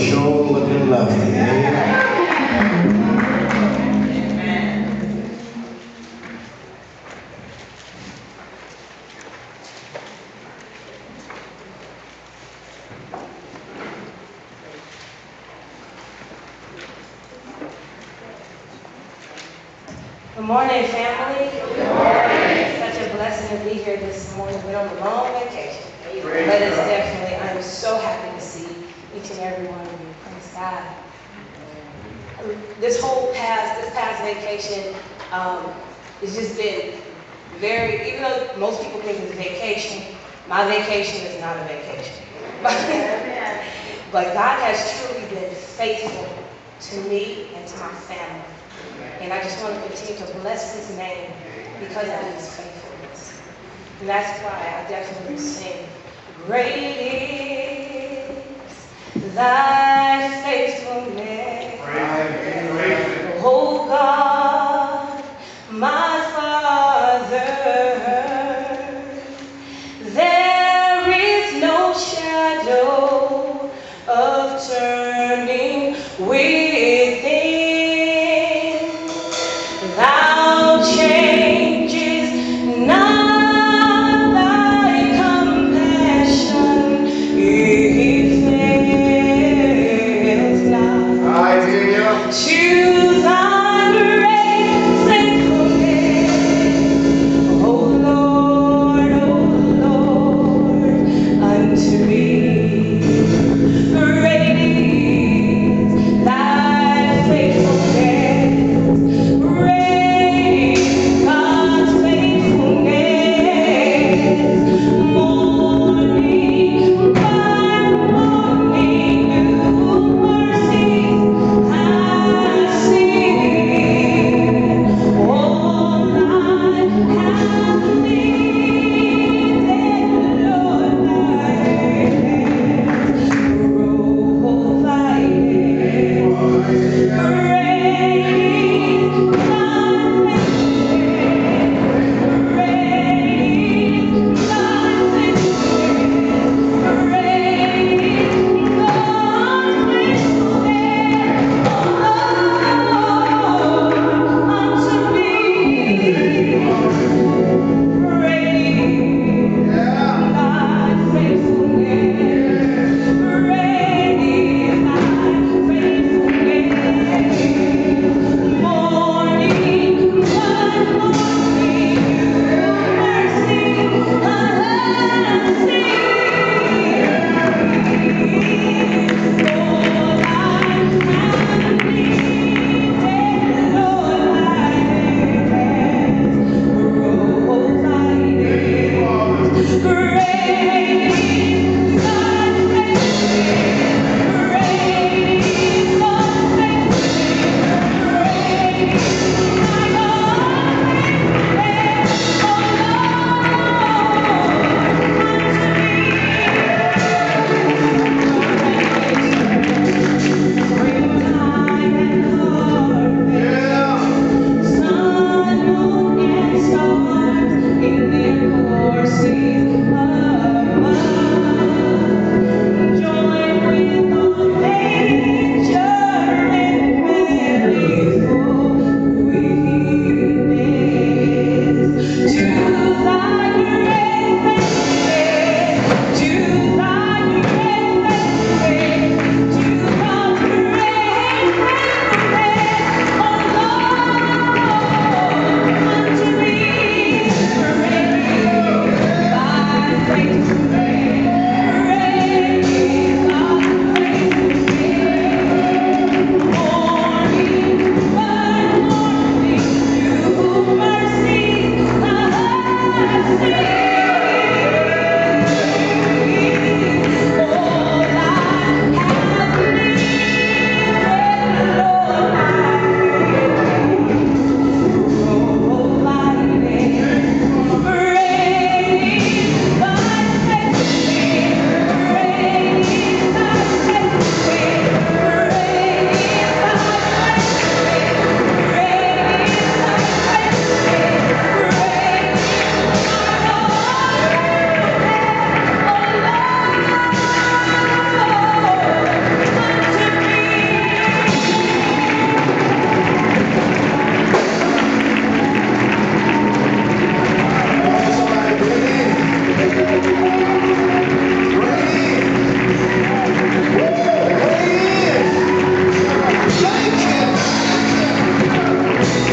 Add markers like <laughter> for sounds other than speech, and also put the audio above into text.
sure looking lovely. Amen. Good morning, family. Good morning. Such a blessing to be here this morning. We're on a long vacation, but it's definitely, I'm This whole past, this past vacation, um, it's just been very, even though most people think it's a vacation, my vacation is not a vacation. <laughs> But God has truly been faithful to me and to my family. And I just want to continue to bless his name because of his faithfulness. And that's why I definitely sing, Great is thy girl.